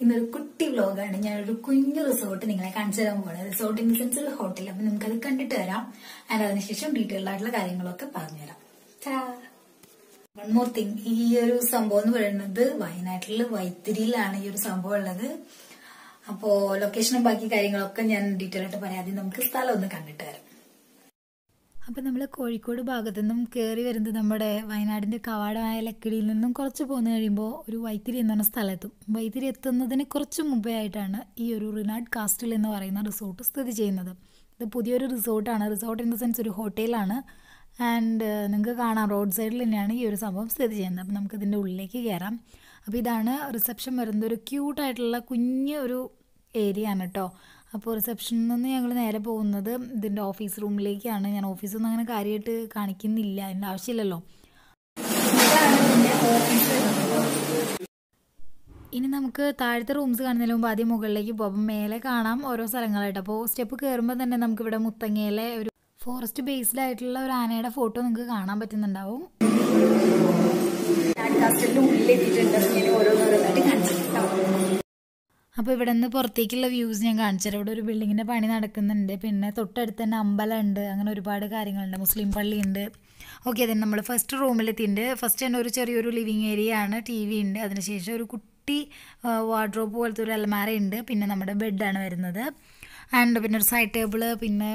ഇന്നൊരു കുട്ടി വ്ലോഗാണ് ഞാനൊരു കുഞ്ഞു റിസോർട്ട് നിങ്ങളെ കാണിച്ചു തരാൻ പോകുന്നത് റിസോർട്ട് ഇൻ സെൻസ് ഒരു ഹോട്ടൽ. അപ്പൊ നമുക്കത് കണ്ടിട്ട് വരാം. ആൻഡ് അതിനുശേഷം ഡീറ്റെയിൽഡ് ആയിട്ടുള്ള കാര്യങ്ങളൊക്കെ പറഞ്ഞുതരാം വൺ മോർ തിങ് ഈ ഒരു സംഭവം എന്ന് പറയുന്നത് വയനാട്ടിൽ വൈത്തിരിയിലാണ് ഈ ഒരു സംഭവം ഉള്ളത്. അപ്പോ ലൊക്കേഷനും ബാക്കി കാര്യങ്ങളൊക്കെ ഞാൻ ഡീറ്റെയിൽ ആയിട്ട് പറയാം. ആദ്യം നമുക്ക് സ്ഥലം ഒന്ന് കണ്ടിട്ട് വരാം. അപ്പം നമ്മൾ കോഴിക്കോട് ഭാഗത്തു നിന്നും കയറി വരുന്നത് നമ്മുടെ വയനാടിന്റെ കവാടമായ ലക്കിടിയിൽ നിന്നും കുറച്ച് പോന്നു കഴിയുമ്പോൾ ഒരു വൈത്തിരി എന്ന് പറഞ്ഞ സ്ഥലത്തും വൈത്തിരി എത്തുന്നതിന് കുറച്ച് മുമ്പേ ആയിട്ടാണ് ഈ ഒരു റിനാഡ് കാസ്റ്റിൽ എന്ന് പറയുന്ന റിസോർട്ട് സ്ഥിതി ചെയ്യുന്നത്. ഇത് പുതിയൊരു റിസോർട്ടാണ്. റിസോർട്ട് ഇൻ ദ സെൻസ് ഒരു ഹോട്ടലാണ്. ആൻഡ് നിങ്ങൾക്ക് കാണാം റോഡ് സൈഡിൽ തന്നെയാണ് ഈ ഒരു സംഭവം സ്ഥിതി ചെയ്യുന്നത്. അപ്പം നമുക്ക് ഇതിന്റെ ഉള്ളിലേക്ക് കയറാം അപ്പോൾ ഇതാണ് റിസപ്ഷൻ വരുന്നത്. ഒരു ക്യൂട്ടായിട്ടുള്ള കുഞ്ഞ് ഒരു ഏരിയ ആണ് കേട്ടോ. അപ്പോൾ റിസപ്ഷനിൽ നിന്ന് ഞങ്ങൾ നേരെ പോകുന്നത് ഇതിന്റെ ഓഫീസ് റൂമിലേക്കാണ്. ഞാൻ ഓഫീസൊന്നും അങ്ങനെ കാര്യമായിട്ട് കാണിക്കുന്നില്ല. അതിന്റെ ആവശ്യമില്ലല്ലോ. ഇനി നമുക്ക് താഴത്തെ റൂംസ് കാണുന്നതിന് മുമ്പ് ആദ്യം മുകളിലേക്ക് പോകും. മേലെ കാണാം ഓരോ സ്ഥലങ്ങളായിട്ട്. അപ്പോൾ സ്റ്റെപ്പ് കയറുമ്പോൾ തന്നെ നമുക്കിവിടെ മുത്തങ്ങയിലെ ഒരു ഫോറസ്റ്റ് ബേസ്ഡ് ആയിട്ടുള്ള ഒരു ആനയുടെ ഫോട്ടോ നിങ്ങൾക്ക് കാണാൻ പറ്റുന്നുണ്ടാവും. ഓരോന്നോരോന്നായിട്ട് കാണിച്ചിട്ടുണ്ടാവും. അപ്പോൾ ഇവിടെ നിന്ന് പുറത്തേക്കുള്ള വ്യൂസ് ഞാൻ കാണിച്ചുതരാം ഇവിടെ ഒരു ബിൽഡിങ്ങിന്റെ പണി നടക്കുന്നുണ്ട്. പിന്നെ തൊട്ടടുത്ത് തന്നെ അമ്പലമുണ്ട്. അങ്ങനെ ഒരുപാട് കാര്യങ്ങളുണ്ട്. മുസ്ലിം പള്ളിയുണ്ട് ഓക്കെ അതിന് നമ്മൾ ഫസ്റ്റ് റൂമിലെത്തിയിട്ടുണ്ട് ഫസ്റ്റ് തന്നെ ഒരു ചെറിയൊരു ലിവിങ് ഏരിയ ആണ്. ടി വി ഉണ്ട്. അതിനുശേഷം ഒരു കുട്ടി വാർഡ്രോബ് പോലത്തെ ഒരു അലമാര ഉണ്ട്. പിന്നെ നമ്മുടെ ബെഡാണ് വരുന്നത്. ആൻഡ് പിന്നെ ഒരു സൈഡ് ടേബിൾ പിന്നെ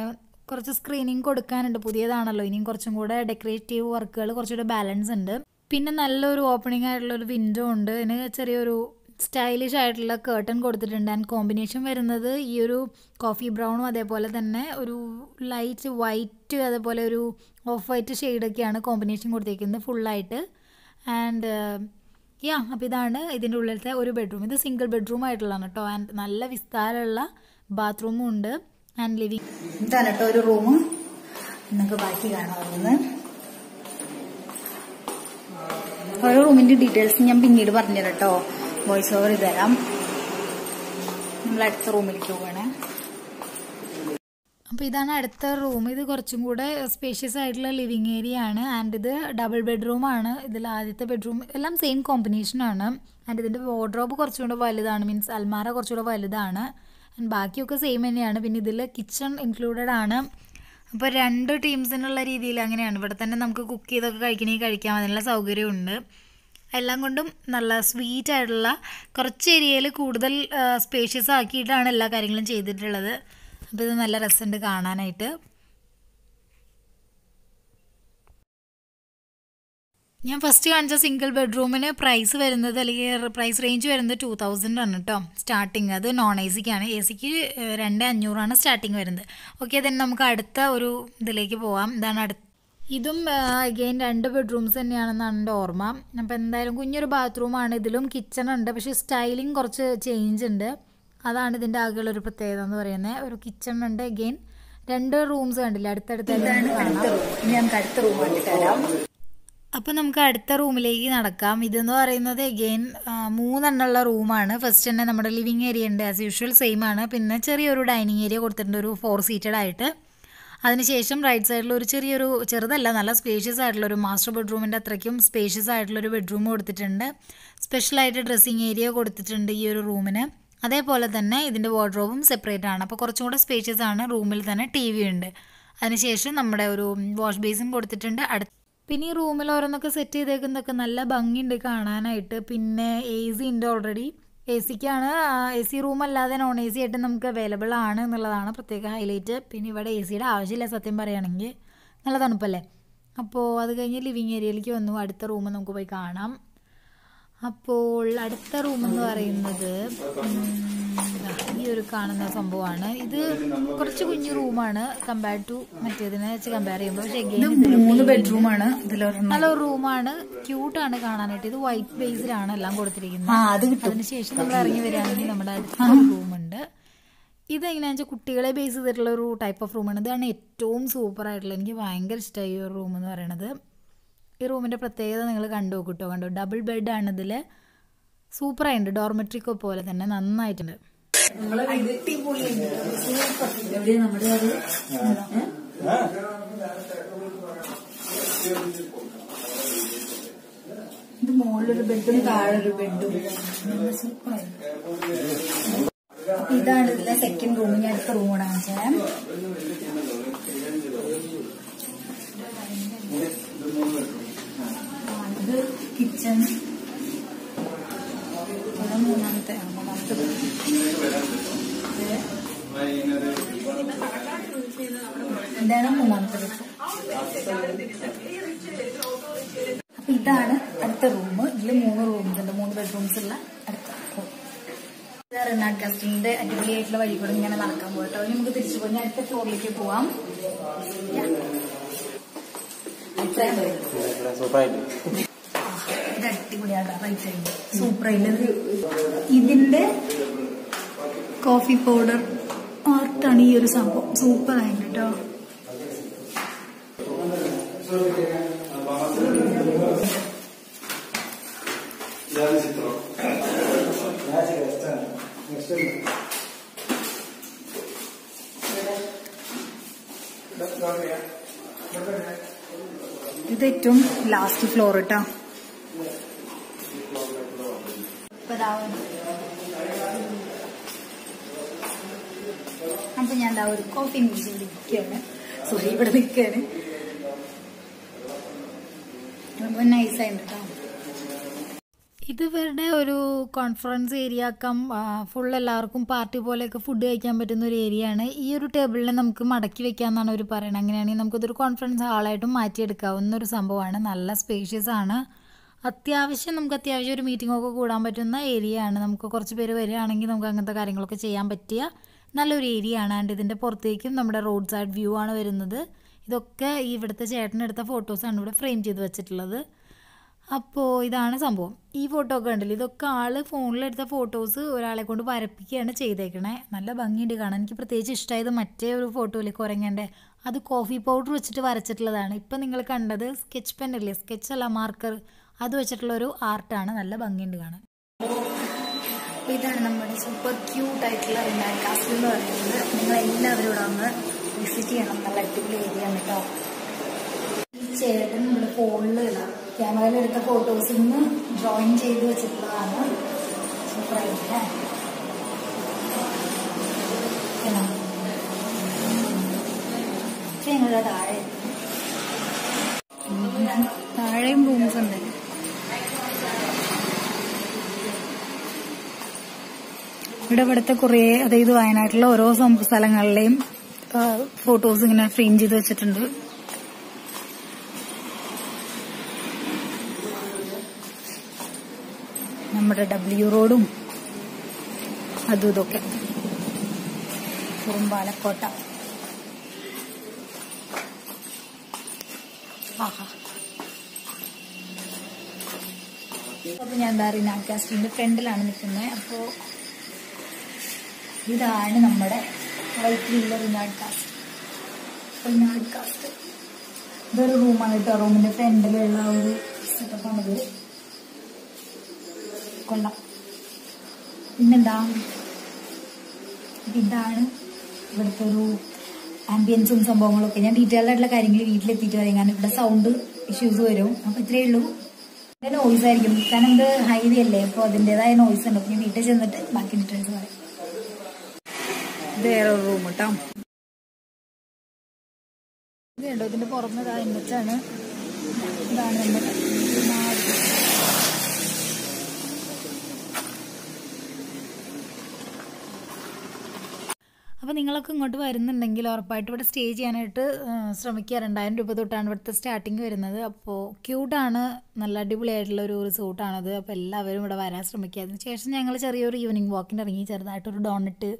കുറച്ച് സ്ക്രീനിങ് കൊടുക്കാനുണ്ട്. പുതിയതാണല്ലോ. ഇനിയും കുറച്ചും കൂടെ ഡെക്കറേറ്റീവ് വർക്കുകൾ കുറച്ചുകൂടെ ബാലൻസ് ഉണ്ട്. പിന്നെ നല്ലൊരു ഓപ്പണിംഗ് ആയിട്ടുള്ള ഒരു വിൻഡോ ഉണ്ട്. ഇതിന് ചെറിയൊരു സ്റ്റൈലിഷ് ആയിട്ടുള്ള കേർട്ടൺ കൊടുത്തിട്ടുണ്ട്. ആൻഡ് കോമ്പിനേഷൻ വരുന്നത് ഈ ഒരു കോഫി ബ്രൗണും അതേപോലെ തന്നെ ഒരു ലൈറ്റ് വൈറ്റ് അതേപോലെ ഒരു ഓഫ് വൈറ്റ് ഷെയ്ഡൊക്കെയാണ് കോമ്പിനേഷൻ കൊടുത്തേക്കുന്നത് ഫുള്ളായിട്ട് ആൻഡ് യാ അപ്പോൾ ഇതാണ് ഇതിന്റെ ഉള്ളിലത്തെ ഒരു ബെഡ്റൂം ഇത് സിംഗിൾ ബെഡ്റൂം ആയിട്ടുള്ളതാണ് കേട്ടോ ആൻഡ് നല്ല വിസ്താരമുള്ള ബാത്റൂമും ഉണ്ട്. ആൻഡ് ലിവിങ് ഇതാണ് കേട്ടോ ഒരു റൂം നിങ്ങൾക്ക് ബാക്കി കാണാവുന്നത് ഓരോ റൂമിന്റെ ഡീറ്റെയിൽസ് ഞാൻ പിന്നീട് പറഞ്ഞുതരാം കേട്ടോ വോയിസ് ഓവർ തരാം. നമ്മൾ അടുത്ത റൂമിലേക്ക് പോവാണ്. അപ്പോൾ ഇതാണ് അടുത്ത റൂം. ഇത് കുറച്ചും കൂടെ സ്പേഷ്യസ് ആയിട്ടുള്ള ലിവിങ് ഏരിയ ആണ്. ആൻഡ് ഇത് ഡബിൾ ബെഡ്റൂം ആണ്. ഇതിൽ ആദ്യത്തെ ബെഡ്റൂം എല്ലാം സെയിം കോമ്പിനേഷനാണ് ആൻഡ് ഇതിന്റെ വാർഡ്രോബ് കുറച്ചും കൂടെ വലുതാണ്. മീൻസ് അൽമാര കുറച്ചുകൂടെ വലുതാണ്. ആൻഡ് ബാക്കിയൊക്കെ സെയിം തന്നെയാണ്. പിന്നെ ഇതിൽ കിച്ചൺ ഇൻക്ലൂഡഡ് ആണ്. അപ്പോൾ രണ്ട് ടീംസിനുള്ള രീതിയിൽ അങ്ങനെയാണ്. ഇവിടെ തന്നെ നമുക്ക് കുക്ക് ചെയ്തൊക്കെ കഴിക്കണമെങ്കിൽ കഴിക്കാം അതിനുള്ള സൗകര്യമുണ്ട്. എല്ലാം കൊണ്ടും നല്ല സ്വീറ്റ് ആയിട്ടുള്ള കുറച്ച് ഏരിയയിൽ കൂടുതൽ സ്പേഷ്യസ് ആക്കിയിട്ടാണ് എല്ലാ കാര്യങ്ങളും ചെയ്തിട്ടുള്ളത്. അപ്പോൾ ഇത് നല്ല രസമുണ്ട് കാണാനായിട്ട്. ഞാൻ ഫസ്റ്റ് കാണിച്ച സിംഗിൾ ബെഡ്റൂമിന് പ്രൈസ് വരുന്നത് അല്ലെങ്കിൽ പ്രൈസ് റേഞ്ച് വരുന്നത് ടു തൗസൻഡ് ആണ് കേട്ടോ സ്റ്റാർട്ടിങ് അത് നോൺ എ സിക്കാണ് എ സിക്ക് രണ്ട് അഞ്ഞൂറാണ് സ്റ്റാർട്ടിങ് വരുന്നത്. ഓക്കെ then നമുക്ക് അടുത്ത ഒരു ഇതിലേക്ക് പോവാം. ഇതാണ് അടുത്ത ഇതും അഗെയിൻ രണ്ട് ബെഡ്റൂംസ് തന്നെയാണെന്നാണ് എന്റെ ഓർമ്മ. അപ്പോൾ എന്തായാലും കുഞ്ഞൊരു ബാത്റൂമാണ് ഇതിലും കിച്ചൺ ഉണ്ട്. പക്ഷേ സ്റ്റൈലിംഗ് കുറച്ച് ചേഞ്ച് ഉണ്ട്. അതാണ് ഇതിന്റെ ആകെയുള്ള ഒരു പ്രത്യേകത എന്ന് പറയുന്നത് ഒരു കിച്ചൺ ഉണ്ട്. അഗെയിൻ രണ്ട് റൂംസ് കണ്ടില്ല? അടുത്തടുത്തായിട്ട് അപ്പോൾ നമുക്ക് അടുത്ത റൂമിലേക്ക് നടക്കാം. ഇതെന്ന് പറയുന്നത് അഗെയിൻ മൂന്നെണ്ണമുള്ള റൂമാണ് ഫസ്റ്റ് തന്നെ നമ്മുടെ ലിവിങ് ഏരിയ ഉണ്ട്. ആസ് യൂഷ്വൽ സെയിം ആണ്. പിന്നെ ചെറിയൊരു ഡൈനിങ് ഏരിയ കൊടുത്തിട്ടുണ്ട്. ഒരു ഫോർ സീറ്റഡ് ആയിട്ട്. അതിനുശേഷം റൈറ്റ് സൈഡിൽ ഒരു ചെറിയൊരു ചെറുതല്ല നല്ല സ്പേഷ്യസ് ആയിട്ടുള്ള ഒരു മാസ്റ്റർ ബെഡ്റൂമിന്റെ അത്രയ്ക്കും സ്പേഷ്യസ് ആയിട്ടുള്ളൊരു ബെഡ്റൂം കൊടുത്തിട്ടുണ്ട്. സ്പെഷ്യലായിട്ട് ഡ്രസ്സിങ് ഏരിയ കൊടുത്തിട്ടുണ്ട് ഈ ഒരു റൂമിന് അതേപോലെ തന്നെ ഇതിന്റെ വാർഡ്രോബും സെപ്പറേറ്റ് ആണ്. അപ്പോൾ കുറച്ചും കൂടെ സ്പേഷ്യസ് ആണ്. റൂമിൽ തന്നെ ടി വി ഉണ്ട്. അതിനുശേഷം നമ്മുടെ ഒരു വാഷ് ബേസും കൊടുത്തിട്ടുണ്ട്. അടുത്ത് പിന്നെ ഈ റൂമിൽ ഓരോന്നൊക്കെ സെറ്റ് ചെയ്തേക്കുന്നതൊക്കെ നല്ല ഭംഗിയുണ്ട് കാണാനായിട്ട്. പിന്നെ എ സി ഉണ്ട് ഓൾറെഡി എ സിക്കാണ്. എ സി റൂം അല്ലാതെ നോൺ എ സി ആയിട്ട് നമുക്ക് അവൈലബിൾ ആണ് എന്നുള്ളതാണ് പ്രത്യേക ഹൈലൈറ്റ് പിന്നെ ഇവിടെ എ സിയുടെ ആവശ്യമില്ല സത്യം പറയുകയാണെങ്കിൽ നല്ല തണുപ്പല്ലേ? അപ്പോൾ അത് കഴിഞ്ഞ് ലിവിങ് ഏരിയയിലേക്ക് വന്നു. അടുത്ത റൂം നമുക്ക് പോയി കാണാം. അപ്പോൾ അടുത്ത റൂം എന്ന് പറയുന്നത് ഒരു കാണുന്ന സംഭവമാണ്. ഇത് കുറച്ച് കുഞ്ഞു റൂമാണ് കമ്പയർഡ് ടു മറ്റേതിനെ വെച്ച് കമ്പയർ ചെയ്യുമ്പോൾ. പക്ഷേ മൂന്ന് ബെഡ്റൂമാണ് നല്ല റൂമാണ്. ക്യൂട്ടാണ് കാണാനായിട്ട്. ഇത് വൈറ്റ് ബേസിലാണ് എല്ലാം കൊടുത്തിരിക്കുന്നത്. അതിനുശേഷം നമ്മൾ ഇറങ്ങി വരികയാണെങ്കിൽ നമ്മുടെ അടുത്ത റൂമുണ്ട്. ഇത് എങ്ങനെയാണെന്ന് വെച്ചാൽ കുട്ടികളെ ബേസ് ചെയ്തിട്ടുള്ള ഒരു ടൈപ്പ് ഓഫ് റൂമാണ് ഇതാണ് ഏറ്റവും സൂപ്പർ ആയിട്ടുള്ള എനിക്ക് ഭയങ്കര ഇഷ്ടമായി ഈ റൂം എന്ന് പറയണത്. ഈ റൂമിന്റെ പ്രത്യേകത നിങ്ങൾ കണ്ടു നോക്കിട്ടോ കണ്ടോ. ഡബിൾ ബെഡ് ബെഡാണ് ഇതിൽ സൂപ്പറായിട്ടുണ്ട് ഡോർമെട്രിക്കോ പോലെ തന്നെ. നന്നായിട്ടുണ്ട്. ഇത് മുകളിലൊരു ബെഡും താഴെ ഒരു ബെഡും അപ്പൊ ഇതാണ് ഇതിലെ സെക്കൻഡ് റൂം ഞാൻ അടുത്ത റൂം കൂടെ കാണിച്ചാൽ ഇത് കിച്ചൺ മൂന്നാമത്തെ മൂന്നാമത്തെ ബെഡ്റൂംസ് ഉള്ള അടുത്ത റൂം റിനാഡ് കാസ്റ്റിന്റെ അടിപൊളിയായിട്ടുള്ള വഴി കൂടെ ഇങ്ങനെ നടക്കാൻ പോകട്ടോ. നമുക്ക് തിരിച്ചു പോയി. അടുത്ത ഫ്ലോറിലേക്ക് പോവാം. ഇത് അടിപൊളിയാട്ടോ. റൈറ്റ് സൈഡ് സൂപ്പർ ആയിട്ട് ഇതിന്റെ കോഫി പൗഡർ ആർട്ടാണ് ഈ ഒരു സംഭവം. സൂപ്പർ ആയിട്ട് കേട്ടോ ഇത് ഏറ്റവും ലാസ്റ്റ് ഫ്ലോർ ദാ അപ്പൊ ഞാൻ ഒരു കോഫി നിൽക്കുകയാണ് സോറി ഇവിടെ നിൽക്കുകയാണ്. നൈസ് നൈസായിട്ട് കേട്ടോ ഇത് ഒരു കോൺഫറൻസ് ഏരിയ ആക്കാം ഫുൾ എല്ലാവർക്കും പാർട്ടി പോലെയൊക്കെ ഫുഡ് കഴിക്കാൻ പറ്റുന്ന ഒരു ഏരിയ ആണ്. ഈ ഒരു ടേബിളിനെ നമുക്ക് മടക്കി വെക്കാമെന്നാണ് അവർ പറയുന്നത് അങ്ങനെയാണെങ്കിൽ നമുക്കിതൊരു കോൺഫറൻസ് ഹാളായിട്ടും മാറ്റിയെടുക്കാവുന്ന ഒരു സംഭവമാണ്. നല്ല സ്പേഷ്യസ് ആണ്. അത്യാവശ്യം നമുക്ക് അത്യാവശ്യം ഒരു മീറ്റിംഗ് ഒക്കെ കൂടാൻ പറ്റുന്ന ഏരിയ ആണ്. നമുക്ക് കുറച്ച് പേര് വരികയാണെങ്കിൽ നമുക്ക് അങ്ങനത്തെ കാര്യങ്ങളൊക്കെ ചെയ്യാൻ പറ്റിയ നല്ലൊരു ഏരിയ ആണ്. ആൻഡ് ഇതിന്റെ പുറത്തേക്കും നമ്മുടെ റോഡ് സൈഡ് വ്യൂ ആണ് വരുന്നത്. ഇതൊക്കെ ഇവിടുത്തെ ചേട്ടനെടുത്ത ഫോട്ടോസാണ് ഇവിടെ ഫ്രെയിം ചെയ്ത് വെച്ചിട്ടുള്ളത്. അപ്പോൾ ഇതാണ് സംഭവം. ഈ ഫോട്ടോ ഒക്കെ ഉണ്ടല്ലോ ഇതൊക്കെ ആൾ ഫോണിലെടുത്ത ഫോട്ടോസ് ഒരാളെ കൊണ്ട് വരപ്പിക്കുകയാണ് ചെയ്തേക്കണേ. നല്ല ഭംഗിയുണ്ട് കാണാൻ. എനിക്ക് പ്രത്യേകിച്ച് ഇഷ്ടമായത് മറ്റേ ഒരു ഫോട്ടോയിൽ കുരങ്ങന്റെ അത് കോഫി പൗഡർ വെച്ചിട്ട് വരച്ചിട്ടുള്ളതാണ്. ഇപ്പം നിങ്ങൾ കണ്ടത് സ്കെച്ച് പെൻ അല്ലേ സ്കെച്ച് അല്ല മാർക്കർ അത് വെച്ചിട്ടുള്ള ഒരു ആർട്ടാണ് നല്ല ഭംഗിയുണ്ട് കാണാൻ. ഇതാണ് നമ്മുടെ സൂപ്പർ ക്യൂട്ട് ആയിട്ടുള്ള റിനാഡ് കാസ്റ്റിൽ എന്ന് പറയുന്നത്. നിങ്ങൾ എല്ലാവരും ഇവിടെ ഒന്ന് വിസിറ്റ് ചെയ്യണം. നല്ല അടിപൊളി ഏരിയ ആണ് കേട്ടോ. ഈ ചേട്ടൻ നമ്മുടെ ഫോണിൽ ക്യാമറയിൽ എടുത്ത ഫോട്ടോസിൽ നിന്ന് ജോയിൻ ചെയ്ത് വെച്ചിട്ടുള്ളതാണ്. ഞങ്ങളുടെ താഴെ. താഴെയും റൂംസ് ഉണ്ട്. ഇവിടെ ഇവിടുത്തെ കുറേ അതായത് വയനാട്ടിലെ ഓരോ സ്ഥലങ്ങളിലെയും ഫോട്ടോസ് ഇങ്ങനെ ഫ്രെയിം ചെയ്ത് വെച്ചിട്ടുണ്ട്. നമ്മുടെ ഡബ്ല്യു റോഡും അതും ഇതൊക്കെ. കുറുമ്പാലക്കോട്ട. അപ്പൊ ഞാൻ എന്താ പറയുന്നത് ആക്കാസ്റ്റിന്റെ ഫ്രണ്ടിലാണ് നിൽക്കുന്നത് അപ്പോ ഇതാണ് നമ്മുടെ വൈറ്റിലുള്ള റിനാഡ് കാസ്റ്റ് റിനാഡ് കാസ്റ്റ് ഇതൊരു റൂമാണ് കേട്ടോ. റൂമിന്റെ ഫ്രണ്ടിലുള്ള ഒരു സെറ്റപ്പാണിത് കൊള്ളാം പിന്നെന്താ? ഇതാണ് ഇവിടുത്തെ ഒരു ആംബിയൻസും സംഭവങ്ങളൊക്കെ. ഞാൻ ഡീറ്റെയിൽഡ് ആയിട്ടുള്ള കാര്യങ്ങൾ വീട്ടിലെത്തിയിട്ട് പറയും കാരണം ഇവിടെ സൗണ്ട് ഇഷ്യൂസ് വരും. അപ്പൊ ഇത്രയേ ഉള്ളൂ. നോയ്സ് ആയിരിക്കും. കാരണം ഇത് ഹൈവേ അല്ലേ? അപ്പോൾ അതിന്റെതായ നോയിസ് ഉണ്ട്. അപ്പൊ ഞാൻ വീട്ടിൽ ചെന്നിട്ട് ബാക്കി ഡീറ്റെയിൽസ് പറയും. വേറെ ഒരു റൂം കേട്ടോ ഇത് കണ്ടോ ഇതിന്റെ പുറമെ ഇതാ ഇതാണ് നമ്മുടെ അപ്പോൾ നിങ്ങളൊക്കെ ഇങ്ങോട്ട് വരുന്നുണ്ടെങ്കിൽ ഉറപ്പായിട്ട് ഇവിടെ സ്റ്റേ ചെയ്യാനായിട്ട് ശ്രമിക്കുക രണ്ടായിരം രൂപ തൊട്ടാണ് ഇവിടുത്തെ സ്റ്റാർട്ടിങ് വരുന്നത്. അപ്പോൾ ക്യൂട്ടാണ് നല്ല അടിപൊളിയായിട്ടുള്ള ഒരു റിസോർട്ടാണത് അപ്പോൾ എല്ലാവരും ഇവിടെ വരാൻ ശ്രമിക്കുക. അതിന് ശേഷം ഞങ്ങൾ ചെറിയൊരു ഈവനിങ് വാക്കിന് ഇറങ്ങി. ചെറുതായിട്ടൊരു ഡോണറ്റ്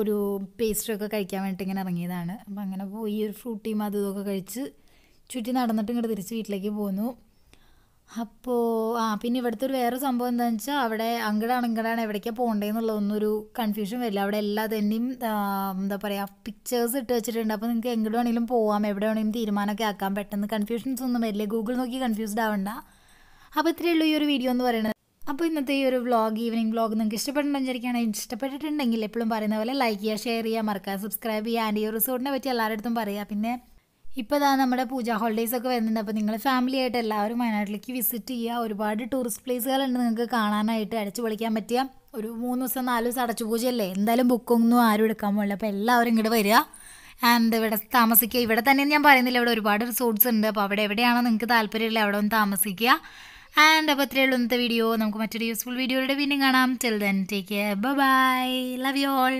ഒരു പേസ്ട്രി ഒക്കെ കഴിക്കാൻ വേണ്ടിയിട്ട് ഇങ്ങനെ ഇറങ്ങിയതാണ്. അപ്പോൾ അങ്ങനെ പോയി. ഒരു ഫ്രൂട്ടിയും അതും ഇതൊക്കെ കഴിച്ച് ചുറ്റി നടന്നിട്ട് ഇങ്ങോട്ട് തിരിച്ച് വീട്ടിലേക്ക് പോന്നു. അപ്പോൾ ആ പിന്നെ ഇവിടുത്തെ ഒരു വേറെ സംഭവം എന്താണെന്ന് വെച്ചാൽ അവിടെ അങ്ങടാണ് ഇങ്ങടാണ് എവിടേക്കാണ് പോകേണ്ടതെന്നുള്ള ഒന്നൊരു കൺഫ്യൂഷൻ വരില്ല. അവിടെ എല്ലാ തന്നെയും എന്താ പറയുക പിക്ചേഴ്സ് ഇട്ട് വെച്ചിട്ടുണ്ട്. അപ്പോൾ നിങ്ങൾക്ക് എങ്ങോട്ട് വേണമെങ്കിലും പോവാം എവിടെ വേണമെങ്കിലും തീരുമാനമൊക്കെ ആക്കാം. പെട്ടെന്ന് കൺഫ്യൂഷൻസ് ഒന്നും വരില്ല. ഗൂഗിൾ നോക്കി കൺഫ്യൂസ്ഡ് ആവണ്ട. അപ്പോൾ ഇത്രയേ ഉള്ളൂ ഈ ഒരു വീഡിയോ എന്ന് പറയുന്നത് അപ്പോൾ ഇന്നത്തെ ഈ ഒരു വ്ളോഗ് ഈവനിങ് വ്ളോഗ് നിങ്ങൾക്ക് ഇഷ്ടപ്പെട്ടിട്ടുണ്ടെങ്കിൽ ഇഷ്ടപ്പെട്ടിട്ടുണ്ടെങ്കിൽ എപ്പോഴും പറയുന്ന പോലെ ലൈക്ക് ചെയ്യുക ഷെയർ ചെയ്യുക മറക്കുക സബ്സ്ക്രൈബ് ചെയ്യുക. ആൻഡ് ഈ റിസോർട്ടിനെ പറ്റി എല്ലാവരുടെ അടുത്തും പറയുക. പിന്നെ ഇപ്പോൾ ഇതാ നമ്മുടെ പൂജ ഹോളിഡേയ്സ് ഒക്കെ വരുന്നുണ്ട്. അപ്പോൾ നിങ്ങൾ ഫാമിലി ആയിട്ട് എല്ലാവരും വയനാട്ടിലേക്ക് വിസിറ്റ് ചെയ്യുക. ഒരുപാട് ടൂറിസ്റ്റ് പ്ലേസുകളുണ്ട് നിങ്ങൾക്ക് കാണാനായിട്ട്. അടച്ചു പൊളിക്കാൻ പറ്റിയ ഒരു മൂന്ന് ദിവസം നാല് ദിവസം അടച്ചു പൂജയല്ലേ? എന്തായാലും ബുക്കൊന്നും ആരും എടുക്കാൻ പോകില്ല അപ്പോൾ എല്ലാവരും ഇങ്ങോട്ട് വരിക. ആൻഡ് ഇവിടെ താമസിക്കുക. ഇവിടെ തന്നെ ഞാൻ പറയുന്നില്ല. ഇവിടെ ഒരുപാട് റിസോർട്ട്സ് ഉണ്ട്. അപ്പോൾ അവിടെ എവിടെയാണോ നിങ്ങൾക്ക് താല്പര്യമില്ല അവിടെ ഒന്ന് താമസിക്കുക. ആൻഡ് അപ്പോൾ ഇത്രയേ ഉള്ളൂ ഇന്നത്തെ വീഡിയോ നമുക്ക് മറ്റൊരു യൂസ്ഫുൾ വീഡിയോയുടെ വീണ്ടും കാണാം. Till then take care bye love you all